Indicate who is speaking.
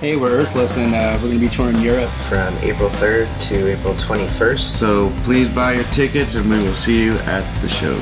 Speaker 1: Hey, we're Earthless, and uh, we're going to be touring Europe.
Speaker 2: from April 3rd to April 21st.
Speaker 3: So please buy your tickets and we will see you at the show.